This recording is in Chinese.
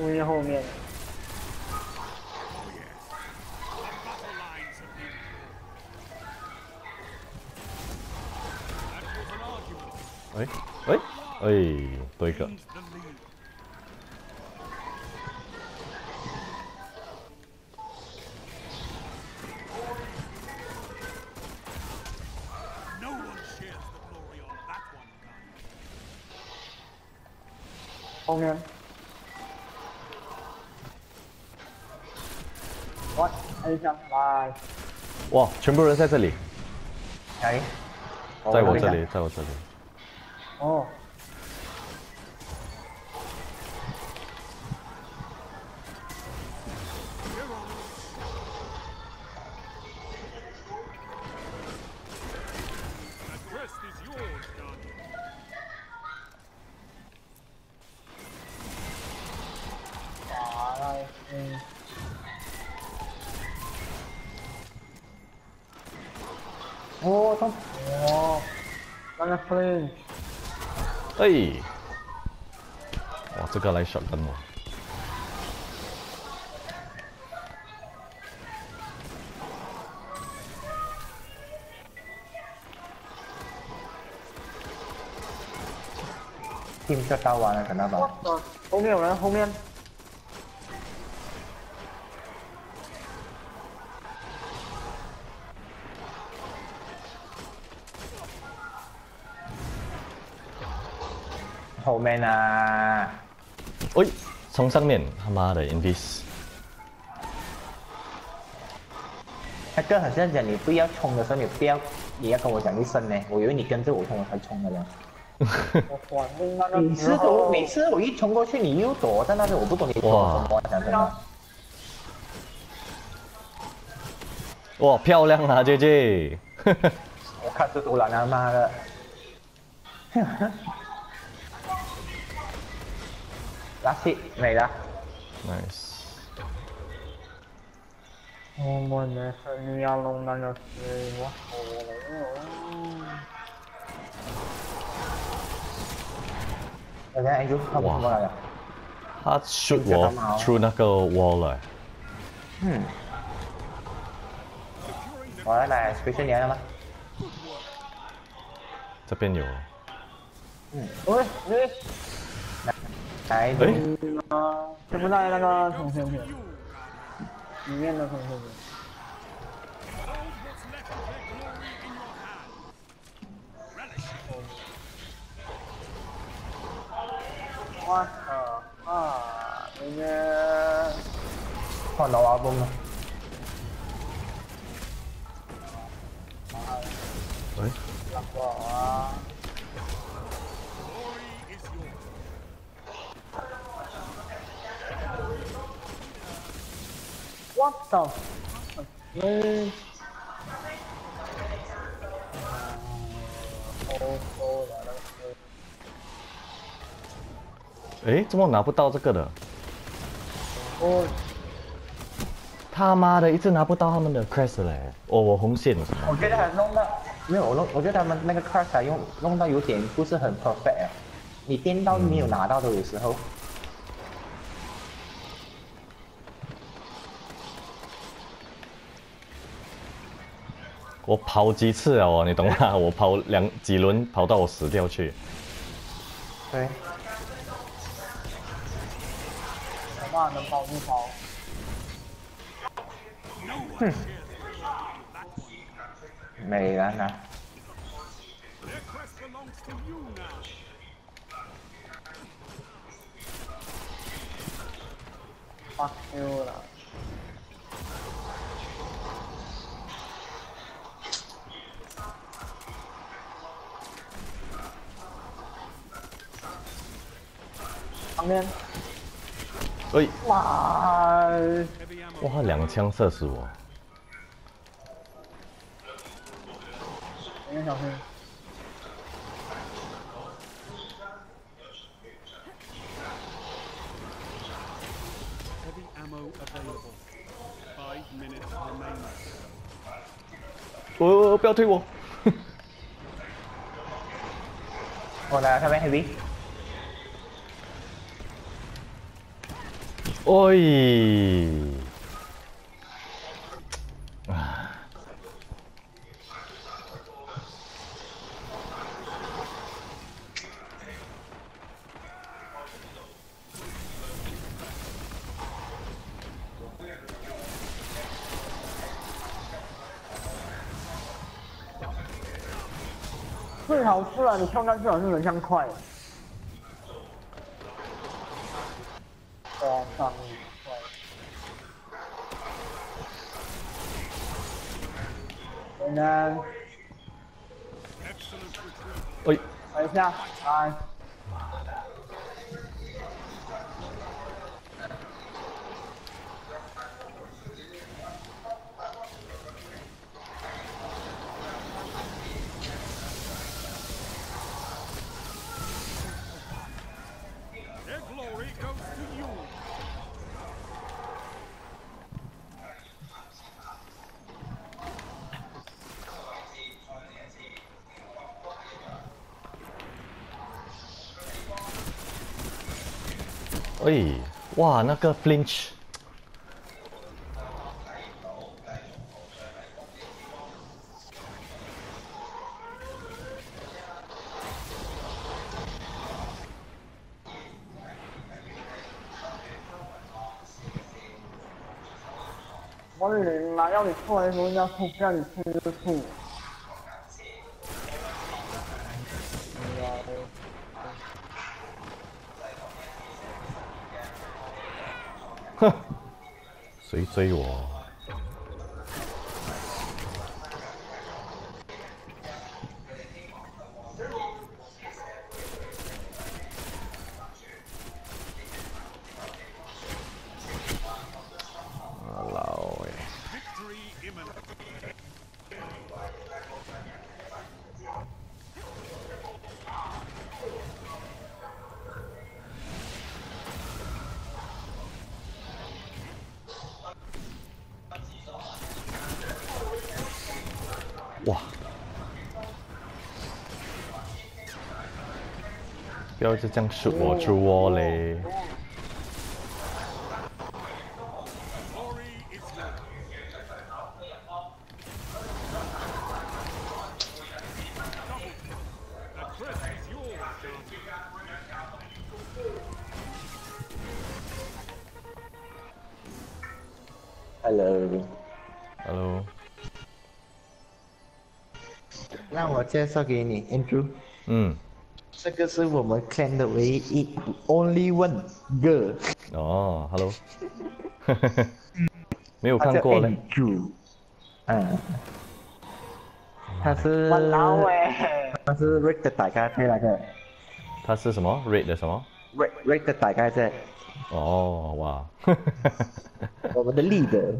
乌鸦后面。哎哎哎，多一个。后面。哇，还想来？哇，全部人在这里。哎，在我这里，在我这里。哦。Ô không. Ồ. Nó là flame. Ê. Ồ, 这个来 shotgun 我。tìm cho tao vào này cả nào vào. Không nữa, không nên. 后面。啊！喂，从上面，他妈的 Invis。他哥好像讲你不要冲的时候，你不要你要跟我讲一声呢。我以为你跟着我冲我才冲的呢。每次都每次我一冲过去，你又躲在那边，我不懂你躲什么，讲真的。哇，漂亮啊，姐姐！我看这毒了，他妈的！拉西没了，nice。我们的是要弄那个水，我好累哦。大家 Andrew 他怎么来的？他 shoot 我 through 那个 wall 了。嗯。我来来，special 连了吗？这边有。嗯。喂喂。哎，全部在那个同学片，里面的同学片。我操啊！里面换到阿崩了。喂？拉过啊！What the？嗯。哎，怎么拿不到这个的？哦。他妈的，一直拿不到他们的 crest 嘞！哦，我红线。我觉得还弄到没有，我弄，我觉得他们那个 crest 用弄到有点不是很 perfect 啊。你颠到没有拿到的有时候。我跑几次了哦，你懂吗？我跑两几轮，跑到我死掉去。对。什么能跑就跑。哼。没了呢。fuck you 了。旁边，哎，哇，哇，两枪射死我。小心。哦，不要推我。我来，这边 heavy。哎，最好是啊，你跳上去好像能像快。哇，上一快。简单，哎，等一下，来。哎，哇，那个 flinch，王雨林啦，要你出来的时候人家吐，不让你吐就吐。哼，谁追我？老喂，Victory imminent. 哇！不要就这样 shoot 我出 wall 嘞！Glory is 让我介绍给你，Andrew。嗯，这个是我们 clan 的唯一 only one girl，哦，Hello，没有看过嘞，Andrew。嗯，他是我老诶，她是 Rick 的大家姐那个他是什么 rate 的什么？Rick Rick 的大家在，哦，哇，我们的 leader。